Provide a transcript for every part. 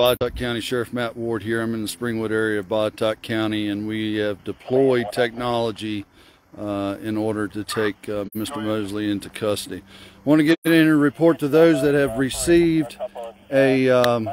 Botetourt County Sheriff Matt Ward here. I'm in the Springwood area of Botetourt County, and we have deployed technology uh, in order to take uh, Mr. Moseley into custody. I want to get in and report to those that have received a um,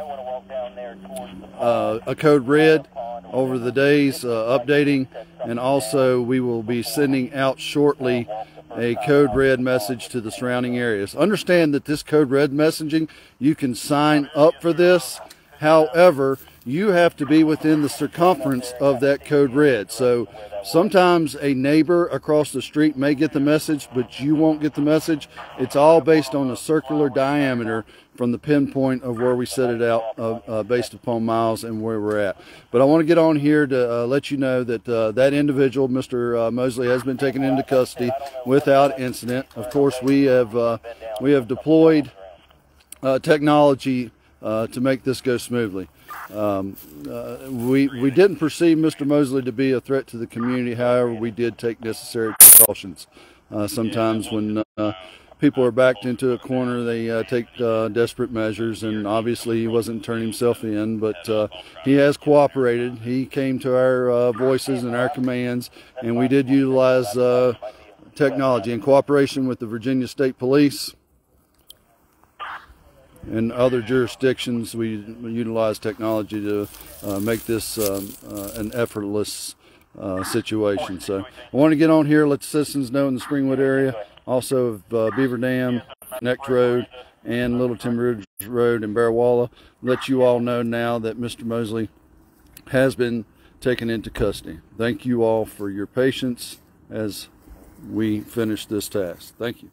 uh, a code red over the days, uh, updating, and also we will be sending out shortly a code red message to the surrounding areas. Understand that this code red messaging, you can sign up for this. However, you have to be within the circumference of that code red. So sometimes a neighbor across the street may get the message, but you won't get the message. It's all based on the circular diameter from the pinpoint of where we set it out uh, uh, based upon miles and where we're at. But I want to get on here to uh, let you know that uh, that individual, Mr. Uh, Moseley, has been taken into custody without incident. Of course, we have uh, we have deployed technology to make this go smoothly. Um, we we didn't perceive Mr. Moseley to be a threat to the community. However, we did take necessary precautions. sometimes when people are backed into a corner, they uh, take uh, desperate measures, and obviously he wasn't turning himself in, but uh, he has cooperated. He came to our uh, voices and our commands, and we did utilize uh, technology in cooperation with the Virginia State Police and other jurisdictions. We utilize technology to uh, make this um, an effortless situation. So I want to get on here, let the citizens know in the Springwood area also of uh, Beaver Dam, Next Road, and Little Timber Ridge Road in Bearwalla. Let you all know now that Mr. Moseley has been taken into custody. Thank you all for your patience as we finish this task. Thank you.